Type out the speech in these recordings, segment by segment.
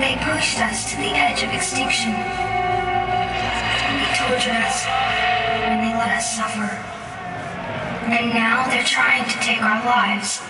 They pushed us to the edge of extinction. They tortured us, and they let us suffer. And now they're trying to take our lives.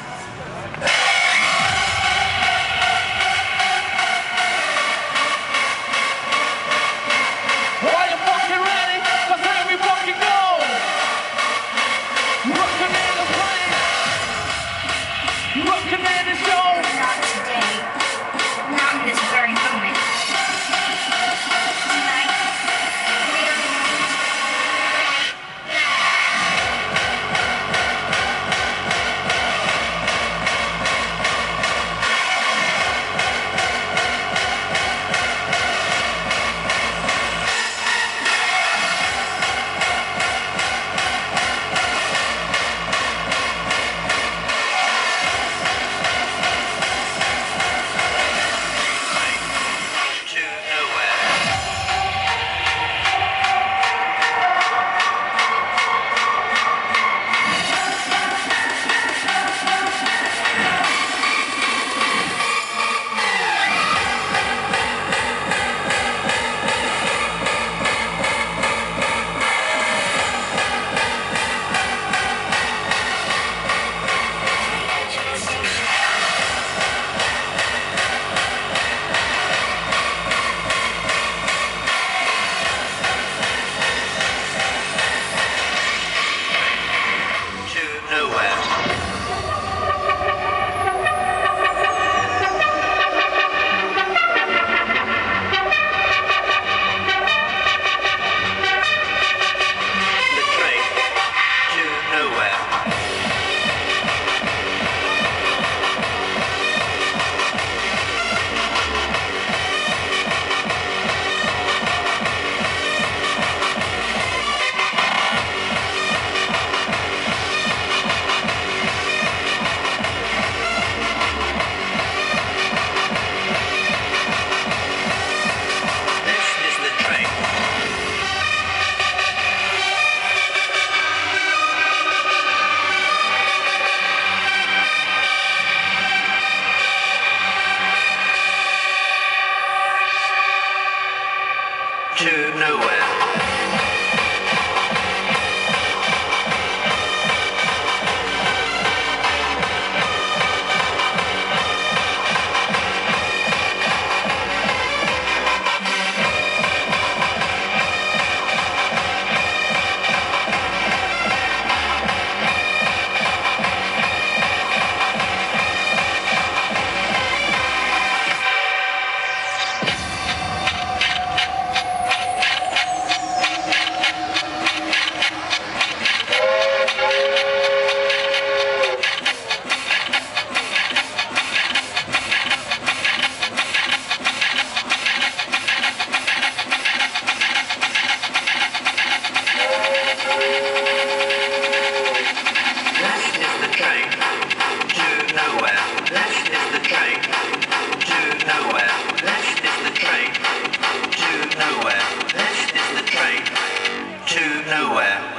nowhere.